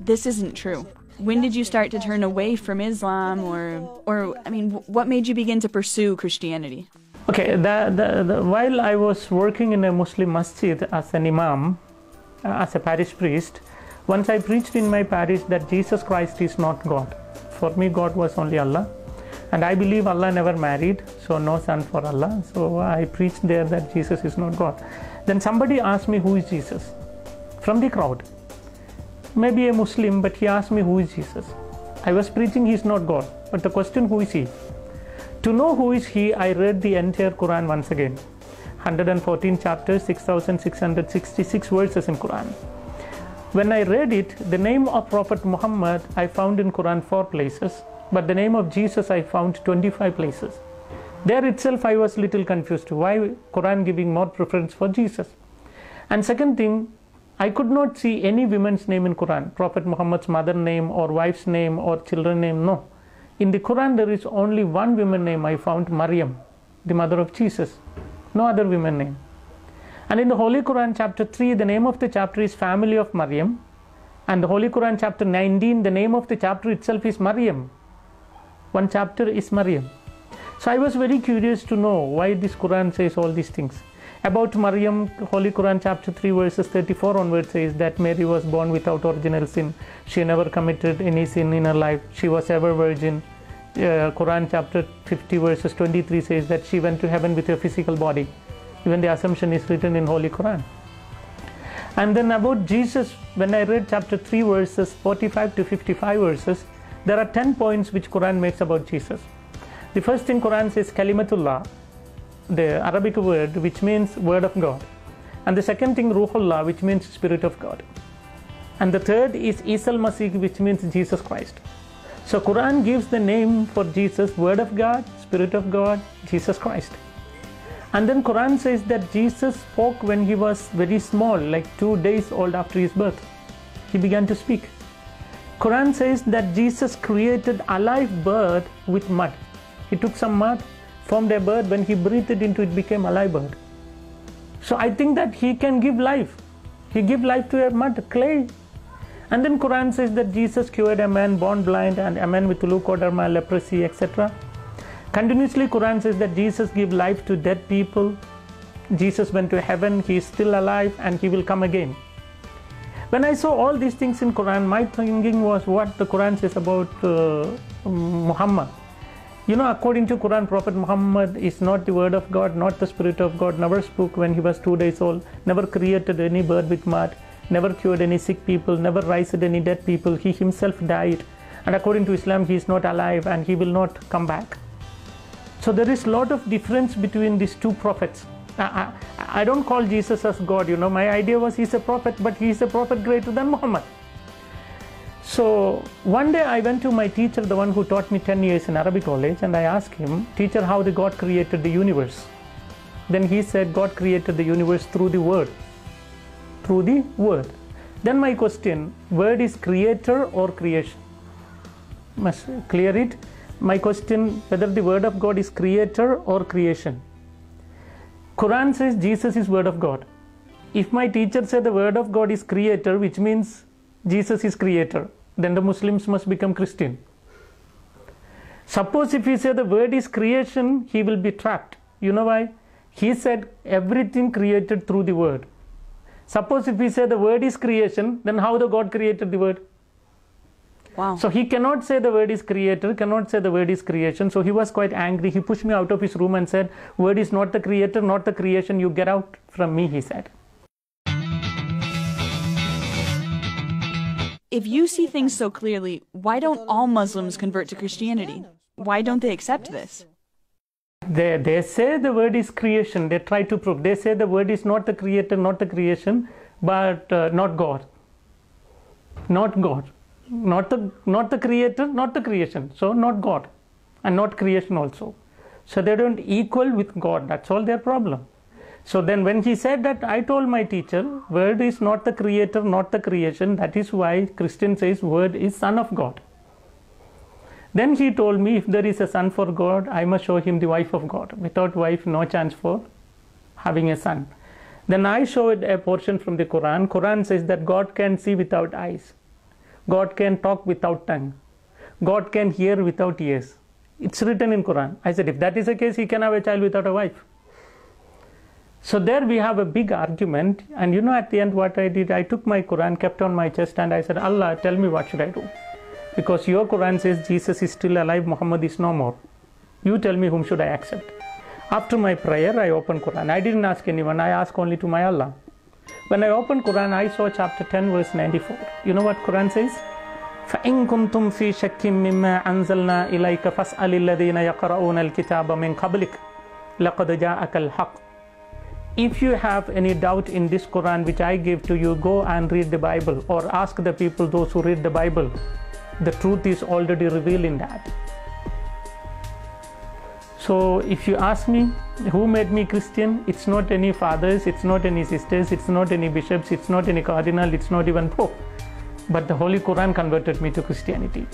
This isn't true. When did you start to turn away from Islam, or, or I mean, what made you begin to pursue Christianity? Okay, the, the, the, while I was working in a Muslim masjid as an imam, uh, as a parish priest, once I preached in my parish that Jesus Christ is not God. For me, God was only Allah. And I believe Allah never married, so no son for Allah. So I preached there that Jesus is not God. Then somebody asked me, Who is Jesus? From the crowd. Maybe a Muslim, but he asked me, Who is Jesus? I was preaching, He is not God. But the question, Who is He? To know who is He, I read the entire Quran once again. 114 chapters, 6666 verses in Quran. When I read it, the name of Prophet Muhammad I found in Quran four places, but the name of Jesus I found 25 places. There itself I was little confused. Why Quran giving more preference for Jesus? And second thing, I could not see any woman's name in Quran, Prophet Muhammad's mother name or wife's name or children name. No. In the Quran there is only one woman name I found, Maryam, the mother of Jesus. No other woman name. And in the Holy Quran, chapter 3, the name of the chapter is Family of Maryam. And the Holy Quran, chapter 19, the name of the chapter itself is Maryam. One chapter is Maryam. So I was very curious to know why this Quran says all these things. About Maryam, Holy Quran, chapter 3, verses 34 onwards says that Mary was born without original sin. She never committed any sin in her life. She was ever virgin. Uh, Quran, chapter 50, verses 23 says that she went to heaven with her physical body. Even the assumption is written in Holy Quran. And then about Jesus, when I read chapter 3 verses 45 to 55 verses, there are 10 points which Quran makes about Jesus. The first thing Quran says Kalimatullah, the Arabic word which means word of God. And the second thing Ruhullah which means spirit of God. And the third is Isal Masih which means Jesus Christ. So Quran gives the name for Jesus word of God, spirit of God, Jesus Christ. And then Quran says that Jesus spoke when he was very small, like two days old after his birth. He began to speak. Quran says that Jesus created a live bird with mud. He took some mud, formed a bird, when he breathed into it became a live bird. So I think that he can give life. He give life to a mud, clay. And then Quran says that Jesus cured a man born blind and a man with leukoderma, leprosy, etc. Continuously, Quran says that Jesus give life to dead people. Jesus went to heaven. He is still alive and he will come again. When I saw all these things in Quran, my thinking was what the Quran says about uh, Muhammad. You know, according to Quran, Prophet Muhammad is not the word of God, not the spirit of God, never spoke when he was two days old, never created any bird with mud, never cured any sick people, never raised any dead people. He himself died. And according to Islam, he is not alive and he will not come back. So there is a lot of difference between these two prophets. I, I, I, don't call Jesus as God, you know. My idea was he's a prophet, but he's a prophet greater than Muhammad. So one day I went to my teacher, the one who taught me 10 years in Arabic college, and I asked him, Teacher, how the God created the universe? Then he said, God created the universe through the word. Through the word. Then my question, word is creator or creation? Must clear it my question whether the word of god is creator or creation quran says jesus is word of god if my teacher said the word of god is creator which means jesus is creator then the muslims must become christian suppose if he say the word is creation he will be trapped you know why he said everything created through the word suppose if he say the word is creation then how the god created the word Wow. So he cannot say the word is creator, cannot say the word is creation. So he was quite angry. He pushed me out of his room and said, Word is not the creator, not the creation. You get out from me, he said. If you see things so clearly, why don't all Muslims convert to Christianity? Why don't they accept this? They, they say the word is creation. They try to prove. They say the word is not the creator, not the creation, but uh, not God. Not God not the not the creator not the creation so not god and not creation also so they don't equal with god that's all their problem so then when he said that i told my teacher word is not the creator not the creation that is why christian says word is son of god then he told me if there is a son for god i must show him the wife of god without wife no chance for having a son then i showed a portion from the quran quran says that god can see without eyes God can talk without tongue. God can hear without ears. It's written in Quran. I said, if that is the case, he can have a child without a wife. So there we have a big argument. And you know, at the end, what I did, I took my Quran, kept on my chest, and I said, Allah, tell me what should I do? Because your Quran says Jesus is still alive, Muhammad is no more. You tell me whom should I accept. After my prayer, I opened Quran. I didn't ask anyone. I asked only to my Allah. When I opened Quran, I saw chapter 10, verse 94. You know what Quran says? فإن كنتم في شك مما أنزلنا إليك فاسأل الذين يقرؤون الكتاب من قبلك لقد جاءك الحق if you have any doubt in this Quran which I give to you, go and read the Bible or ask the people, those who read the Bible. The truth is already revealed in that. So, if you ask me who made me Christian, it's not any fathers, it's not any sisters, it's not any bishops, it's not any cardinal, it's not even Pope. But the Holy Quran converted me to Christianity.